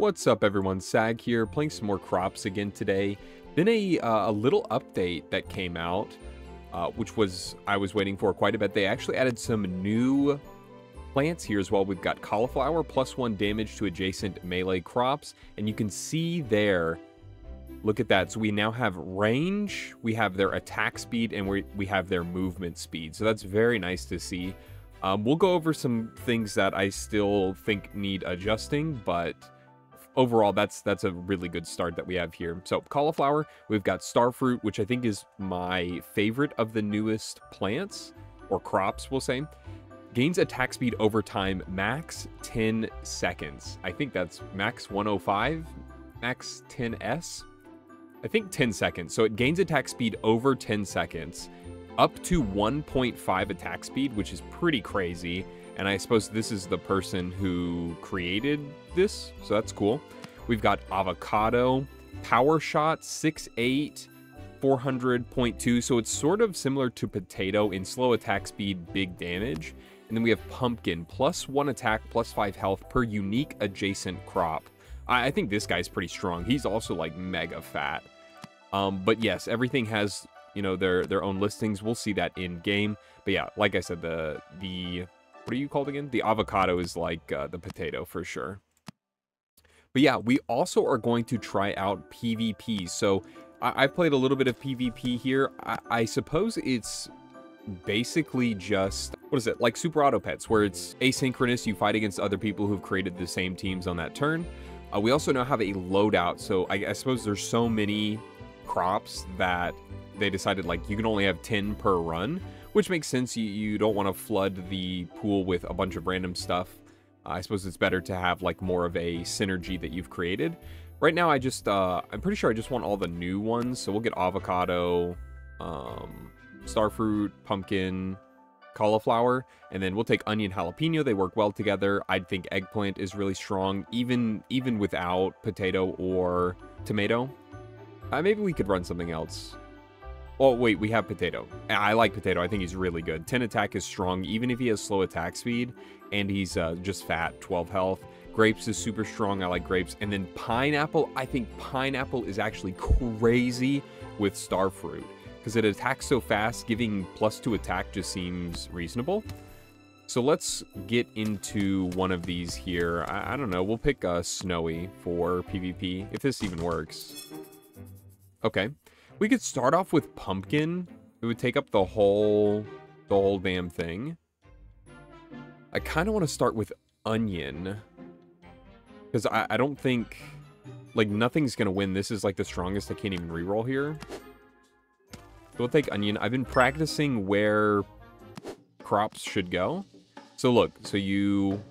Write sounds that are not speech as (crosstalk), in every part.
What's up everyone, Sag here, playing some more crops again today. Been a, uh, a little update that came out, uh, which was, I was waiting for quite a bit. They actually added some new plants here as well. We've got cauliflower, plus one damage to adjacent melee crops, and you can see there, look at that. So we now have range, we have their attack speed, and we, we have their movement speed. So that's very nice to see. Um, we'll go over some things that I still think need adjusting, but overall, that's that's a really good start that we have here. So cauliflower, we've got starfruit, which I think is my favorite of the newest plants, or crops, we'll say. Gains attack speed over time, max 10 seconds. I think that's max 105, max 10s. I think 10 seconds. So it gains attack speed over 10 seconds, up to 1.5 attack speed, which is pretty crazy. And I suppose this is the person who created this, so that's cool. We've got avocado, power shot, 6'8", 400.2, so it's sort of similar to potato in slow attack speed, big damage. And then we have pumpkin, plus one attack, plus five health per unique adjacent crop. I, I think this guy's pretty strong. He's also like mega fat. Um, but yes, everything has you know their their own listings. We'll see that in game. But yeah, like I said, the the what are you called again? The avocado is like uh, the potato for sure. But yeah, we also are going to try out PvP. So I played a little bit of PvP here. I, I suppose it's basically just, what is it, like Super Auto Pets, where it's asynchronous. You fight against other people who've created the same teams on that turn. Uh, we also now have a loadout. So I, I suppose there's so many crops that they decided like you can only have 10 per run which makes sense. You, you don't want to flood the pool with a bunch of random stuff. I suppose it's better to have like more of a synergy that you've created. Right now, I just, uh, I'm pretty sure I just want all the new ones. So we'll get avocado, um, starfruit, pumpkin, cauliflower, and then we'll take onion jalapeno. They work well together. I think eggplant is really strong, even even without potato or tomato. Uh, maybe we could run something else. Oh, wait, we have Potato. I like Potato. I think he's really good. 10 attack is strong, even if he has slow attack speed, and he's uh, just fat, 12 health. Grapes is super strong. I like grapes. And then Pineapple, I think Pineapple is actually crazy with Starfruit, because it attacks so fast, giving plus 2 attack just seems reasonable. So let's get into one of these here. I, I don't know. We'll pick uh, Snowy for PvP, if this even works. Okay. We could start off with pumpkin. It would take up the whole, the whole damn thing. I kind of want to start with onion. Because I, I don't think, like, nothing's going to win. This is, like, the strongest I can't even reroll here. So we'll take onion. I've been practicing where crops should go. So look, so you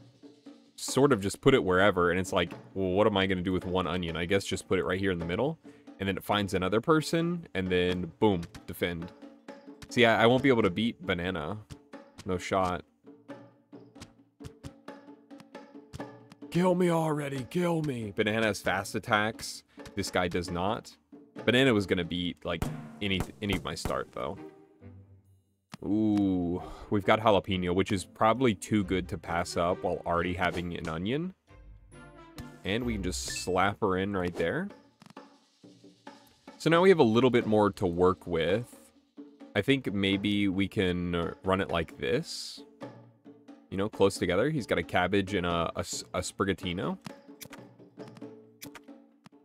sort of just put it wherever, and it's like, well, what am I going to do with one onion? I guess just put it right here in the middle and then it finds another person, and then boom, defend. See, I, I won't be able to beat Banana. No shot. Kill me already, kill me. Banana has fast attacks. This guy does not. Banana was gonna beat, like, any, any of my start, though. Ooh, we've got jalapeno, which is probably too good to pass up while already having an onion. And we can just slap her in right there. So now we have a little bit more to work with. I think maybe we can run it like this. You know, close together. He's got a cabbage and a, a, a sprigatino.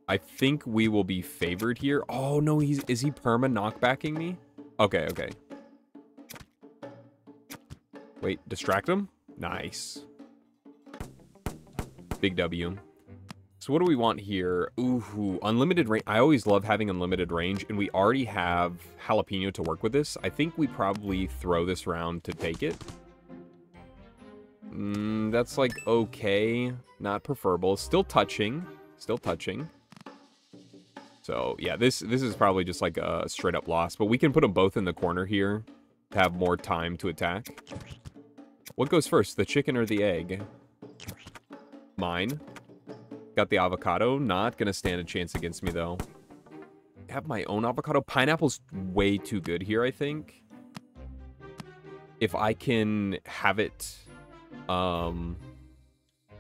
I think we will be favored here. Oh, no, he's is he perma knockbacking me? Okay, okay. Wait, distract him? Nice. Big W. So what do we want here? Ooh, unlimited range. I always love having unlimited range, and we already have jalapeno to work with this. I think we probably throw this round to take it. Mm, that's like okay, not preferable. Still touching, still touching. So yeah, this this is probably just like a straight up loss, but we can put them both in the corner here to have more time to attack. What goes first, the chicken or the egg? Mine. Got the avocado. Not going to stand a chance against me, though. Have my own avocado. Pineapple's way too good here, I think. If I can have it... Um,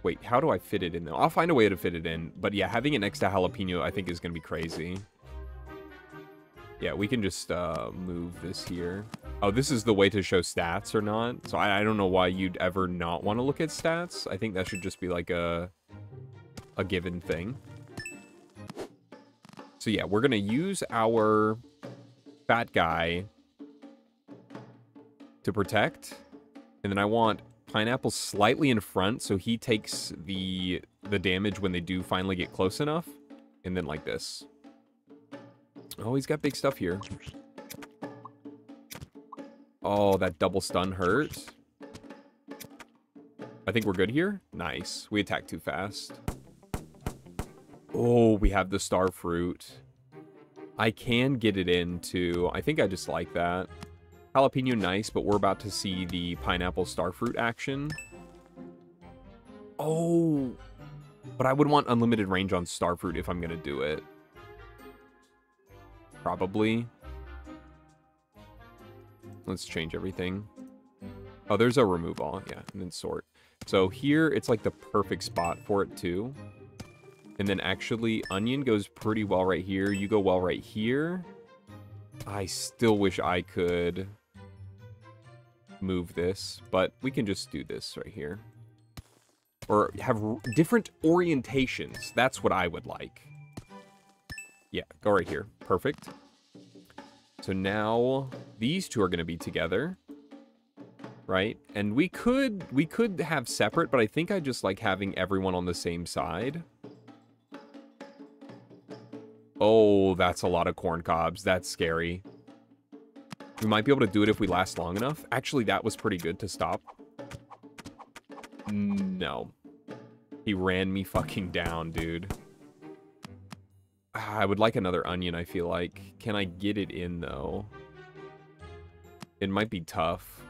Wait, how do I fit it in though? I'll find a way to fit it in. But yeah, having it next to jalapeno I think is going to be crazy. Yeah, we can just uh, move this here. Oh, this is the way to show stats or not. So I, I don't know why you'd ever not want to look at stats. I think that should just be like a, a given thing. So yeah, we're going to use our fat guy to protect. And then I want Pineapple slightly in front so he takes the the damage when they do finally get close enough. And then like this. Oh, he's got big stuff here. Oh, that double stun hurt. I think we're good here. Nice. We attacked too fast. Oh, we have the star fruit. I can get it into. I think I just like that. Jalapeno, nice, but we're about to see the pineapple starfruit action. Oh, but I would want unlimited range on starfruit if I'm going to do it. Probably. Let's change everything. Oh, there's a remove all. Yeah, and then sort. So here, it's like the perfect spot for it too. And then actually, onion goes pretty well right here. You go well right here. I still wish I could move this, but we can just do this right here. Or have different orientations. That's what I would like. Yeah, go right here. Perfect. So now these two are going to be together. Right? And we could we could have separate, but I think I just like having everyone on the same side. Oh, that's a lot of corn cobs. That's scary. We might be able to do it if we last long enough. Actually, that was pretty good to stop. No. He ran me (laughs) fucking down, dude. Ah, I would like another onion, I feel like. Can I get it in, though? It might be tough.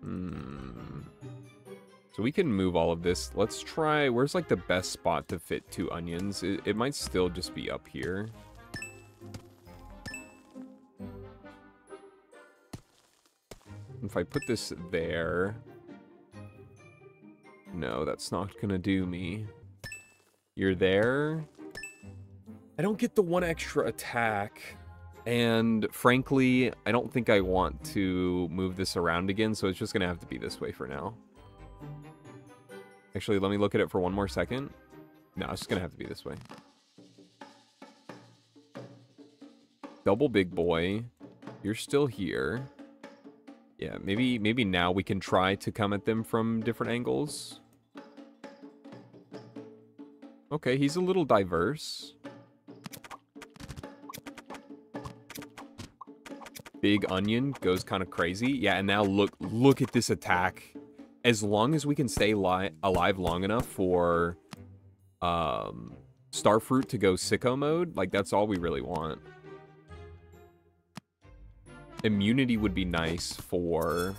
Hmm. So we can move all of this. Let's try... Where's, like, the best spot to fit two onions? It, it might still just be up here. If I put this there... No, that's not gonna do me. You're there? I don't get the one extra attack. And frankly, I don't think I want to move this around again, so it's just gonna have to be this way for now. Actually, let me look at it for one more second. No, it's just gonna have to be this way. Double big boy. You're still here. Yeah, maybe maybe now we can try to come at them from different angles. Okay, he's a little diverse. Big onion goes kind of crazy. Yeah, and now look look at this attack. As long as we can stay alive long enough for um, Starfruit to go sicko mode, like that's all we really want immunity would be nice for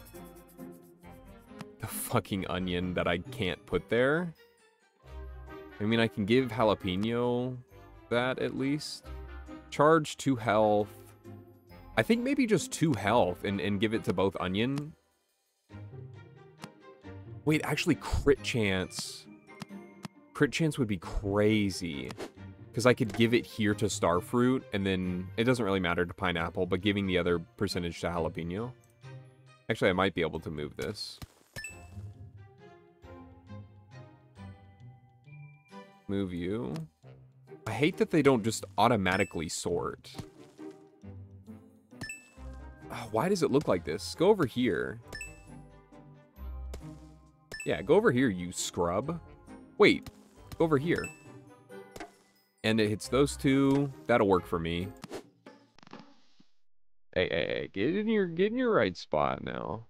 the fucking onion that I can't put there. I mean, I can give jalapeno that at least. Charge two health. I think maybe just two health and, and give it to both onion. Wait, actually crit chance. Crit chance would be crazy. Because I could give it here to Starfruit, and then it doesn't really matter to Pineapple, but giving the other percentage to Jalapeno. Actually, I might be able to move this. Move you. I hate that they don't just automatically sort. Oh, why does it look like this? Go over here. Yeah, go over here, you scrub. Wait, over here and it hits those two, that'll work for me. Hey, hey, hey, get in your get in your right spot now.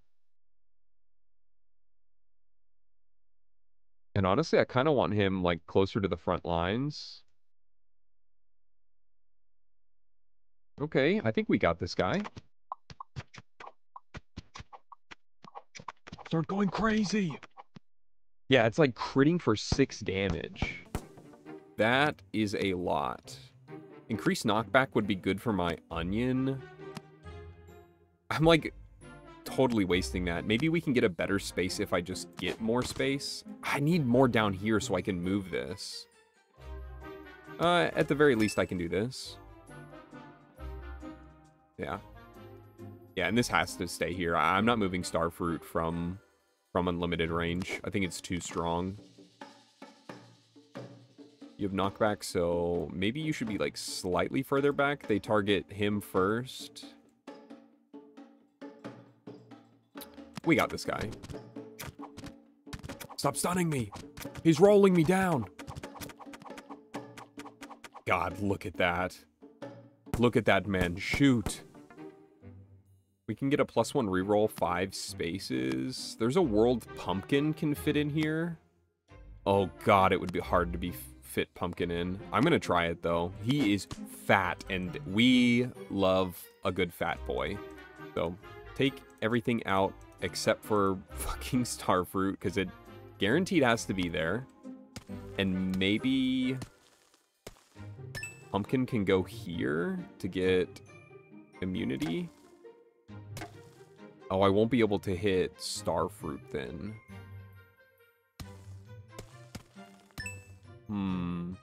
And honestly, I kind of want him like closer to the front lines. Okay, I think we got this guy. Start going crazy. Yeah, it's like critting for six damage. That is a lot. Increased knockback would be good for my onion. I'm like... totally wasting that. Maybe we can get a better space if I just get more space. I need more down here so I can move this. Uh, at the very least, I can do this. Yeah. Yeah, and this has to stay here. I'm not moving Starfruit from, from unlimited range. I think it's too strong. You have knockback, so maybe you should be, like, slightly further back. They target him first. We got this guy. Stop stunning me. He's rolling me down. God, look at that. Look at that man shoot. We can get a plus one reroll five spaces. There's a world pumpkin can fit in here. Oh god, it would be hard to be fit pumpkin in. I'm gonna try it though. He is fat and we love a good fat boy. So take everything out except for (laughs) fucking starfruit because it guaranteed has to be there. And maybe pumpkin can go here to get immunity. Oh, I won't be able to hit starfruit then. Hmm.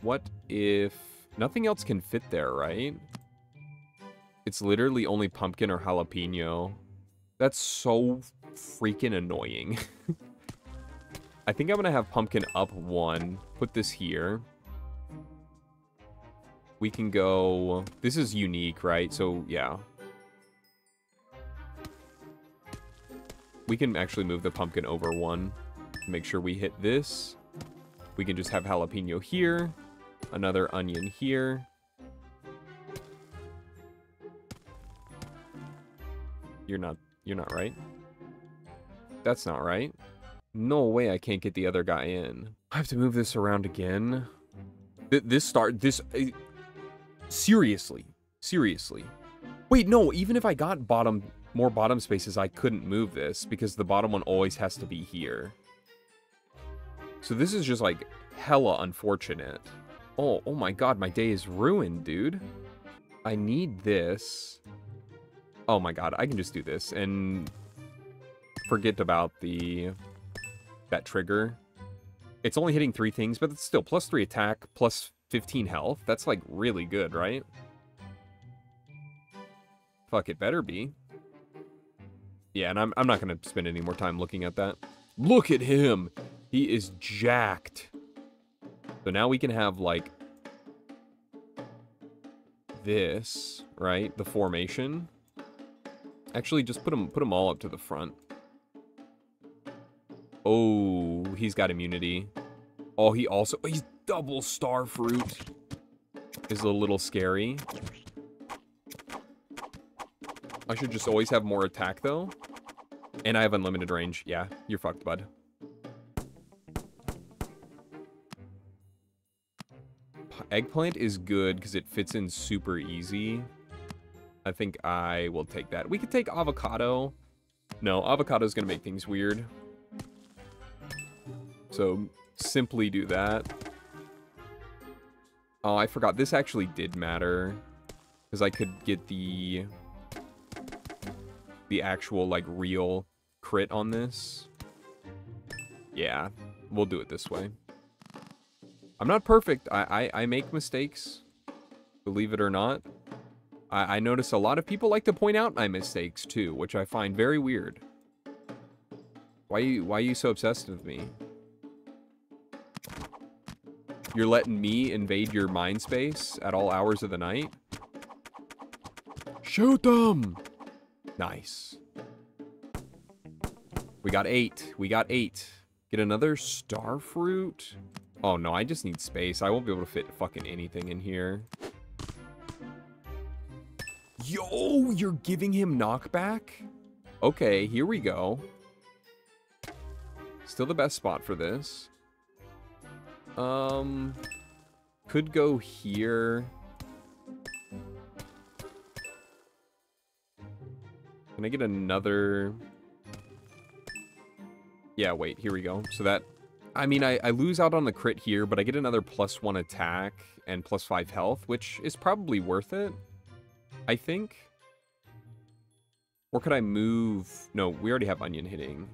What if... Nothing else can fit there, right? It's literally only pumpkin or jalapeno. That's so freaking annoying. (laughs) I think I'm going to have pumpkin up one. Put this here. We can go... This is unique, right? So, yeah. We can actually move the pumpkin over one. Make sure we hit this. We can just have jalapeno here. Another onion here. You're not, you're not right. That's not right. No way I can't get the other guy in. I have to move this around again. Th this start, this, uh, seriously, seriously. Wait, no, even if I got bottom, more bottom spaces, I couldn't move this because the bottom one always has to be here. So this is just like hella unfortunate. Oh, oh my god, my day is ruined, dude. I need this. Oh my god, I can just do this and forget about the that trigger. It's only hitting three things, but it's still plus three attack, plus 15 health. That's like really good, right? Fuck, it better be. Yeah, and I'm, I'm not going to spend any more time looking at that. Look at him! He is jacked. So now we can have, like, this, right? The formation. Actually, just put them put them all up to the front. Oh, he's got immunity. Oh, he also oh, he's double star fruit. Is a little scary. I should just always have more attack though. And I have unlimited range. Yeah, you're fucked, bud. Eggplant is good because it fits in super easy. I think I will take that. We could take avocado. No, avocado is going to make things weird. So simply do that. Oh, I forgot. This actually did matter. Because I could get the... The actual, like, real crit on this. Yeah, we'll do it this way. I'm not perfect. I, I, I make mistakes. Believe it or not. I, I notice a lot of people like to point out my mistakes too, which I find very weird. Why you why are you so obsessed with me? You're letting me invade your mind space at all hours of the night? Shoot them! Nice. We got eight. We got eight. Get another star fruit? Oh no, I just need space. I won't be able to fit fucking anything in here. Yo, you're giving him knockback? Okay, here we go. Still the best spot for this. Um, could go here. Can I get another... Yeah, wait, here we go. So that... I mean, I, I lose out on the crit here, but I get another plus one attack and plus five health, which is probably worth it. I think. Or could I move... No, we already have onion hitting.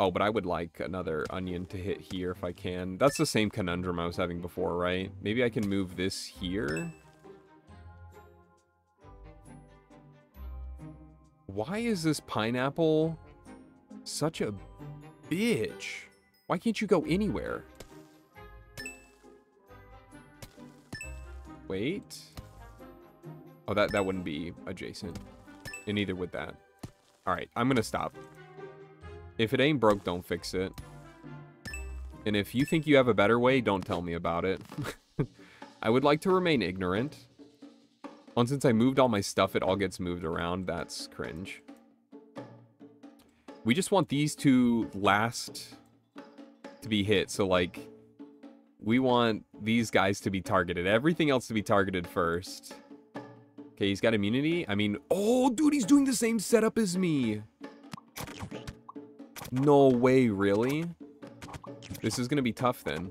Oh, but I would like another onion to hit here if I can. That's the same conundrum I was having before, right? Maybe I can move this here. Why is this pineapple such a bitch? Why can't you go anywhere? Wait. Oh, that, that wouldn't be adjacent. And neither would that. Alright, I'm gonna stop. If it ain't broke, don't fix it. And if you think you have a better way, don't tell me about it. (laughs) I would like to remain ignorant. Once since I moved all my stuff, it all gets moved around. That's cringe. We just want these two last to be hit. So, like, we want these guys to be targeted. Everything else to be targeted first. Okay, he's got immunity. I mean, oh, dude, he's doing the same setup as me. No way, really? This is going to be tough then.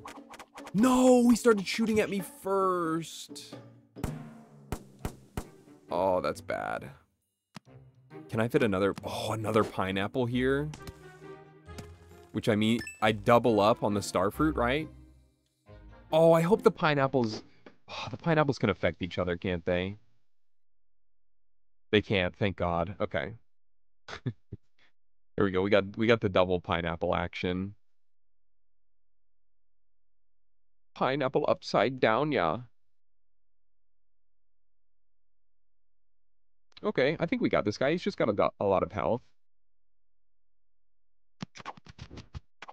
No, he started shooting at me first. Oh, that's bad. Can I fit another... Oh, another pineapple here? Which, I mean, I double up on the starfruit, right? Oh, I hope the pineapples... Oh, the pineapples can affect each other, can't they? They can't, thank God. Okay. (laughs) There we go. We got we got the double pineapple action. Pineapple upside down, yeah. Okay, I think we got this guy. He's just got a, a lot of health.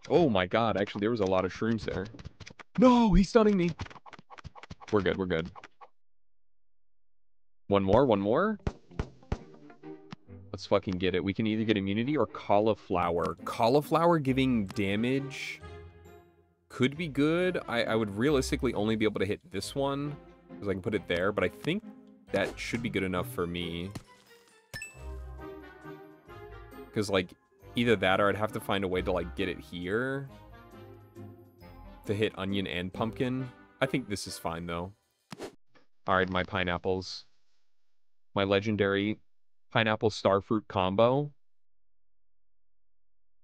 Oh my god, actually there was a lot of shrooms there. No, he's stunning me. We're good, we're good. One more, one more. Let's fucking get it. We can either get immunity or cauliflower. Cauliflower giving damage could be good. I, I would realistically only be able to hit this one because I can put it there, but I think that should be good enough for me. Because, like, either that or I'd have to find a way to, like, get it here to hit onion and pumpkin. I think this is fine, though. Alright, my pineapples. My legendary pineapple starfruit combo.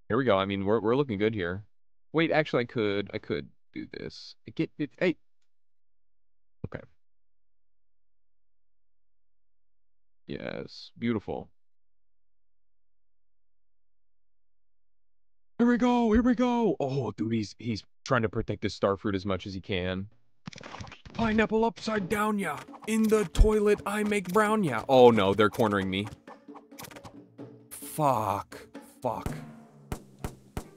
Here we go. I mean, we're we're looking good here. Wait, actually, I could I could do this. I Get it. Hey. Okay. Yes, beautiful. Here we go. Here we go. Oh, dude, he's he's trying to protect this starfruit as much as he can. Pineapple upside down, yeah. In the toilet, I make brown, yeah. Oh no, they're cornering me. Fuck. Fuck.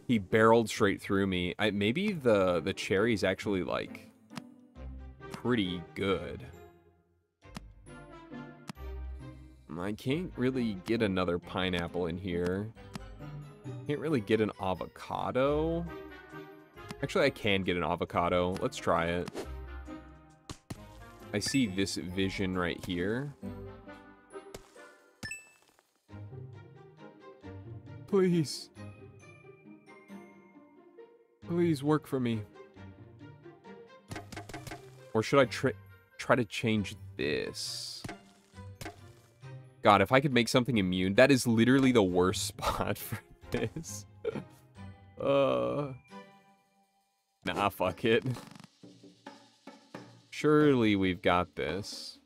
He barreled straight through me. I, maybe the, the cherry's actually, like, pretty good. I can't really get another pineapple in here. Can't really get an avocado. Actually, I can get an avocado. Let's try it. I see this vision right here. Please. Please work for me. Or should I try try to change this? God, if I could make something immune, that is literally the worst (laughs) spot for this. (laughs) uh, nah, fuck it. Surely we've got this.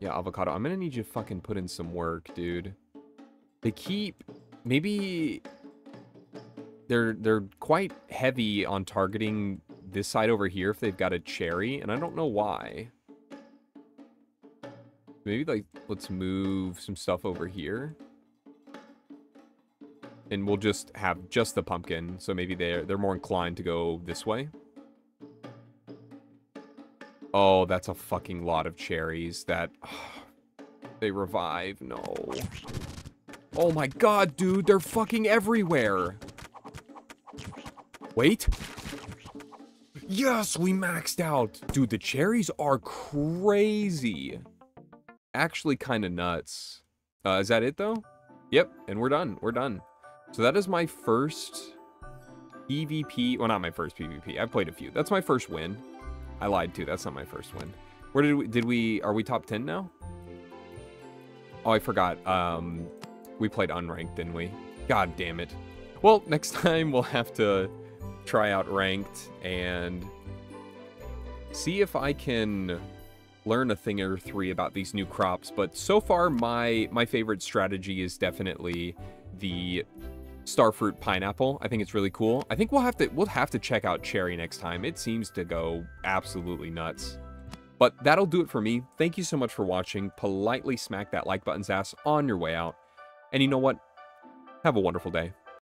Yeah, avocado. I'm gonna need you to fucking put in some work, dude. They keep... Maybe... They're, they're quite heavy on targeting this side over here if they've got a cherry, and I don't know why. Maybe, like, let's move some stuff over here. And we'll just have just the pumpkin, so maybe they're, they're more inclined to go this way. Oh, that's a fucking lot of cherries that... (sighs) they revive. No. Oh my god, dude. They're fucking everywhere. Wait. Yes, we maxed out. Dude, the cherries are crazy. Actually kind of nuts. Uh, is that it, though? Yep, and we're done. We're done. So that is my first PvP. Well, not my first PvP. I've played a few. That's my first win. I lied too. That's not my first win. Where did we, did we, are we top 10 now? Oh, I forgot. Um, we played unranked, didn't we? God damn it. Well, (laughs) next time we'll have to try out ranked and see if I can learn a thing or three about these new crops. But so far, my my favorite strategy is definitely the starfruit pineapple. I think it's really cool. I think we'll have to we'll have to check out cherry next time. It seems to go absolutely nuts. But that'll do it for me. Thank you so much for watching. Politely smack that like button's ass on your way out. And you know what? Have a wonderful day.